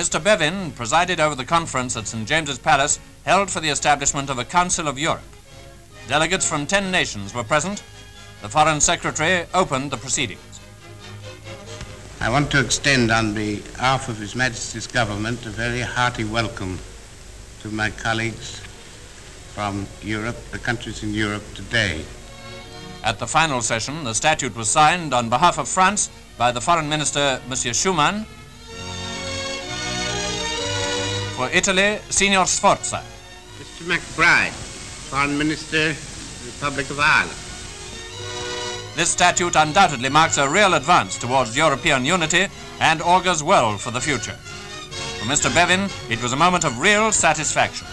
Mr. Bevin presided over the conference at St. James's Palace held for the establishment of a Council of Europe. Delegates from ten nations were present. The Foreign Secretary opened the proceedings. I want to extend on behalf of His Majesty's government a very hearty welcome to my colleagues from Europe, the countries in Europe today. At the final session, the statute was signed on behalf of France by the Foreign Minister, Monsieur Schuman. For Italy, Signor Sforza. Mr. MacBride, Foreign Minister, Republic of Ireland. This statute undoubtedly marks a real advance towards European unity and augurs well for the future. For Mr. Bevin, it was a moment of real satisfaction.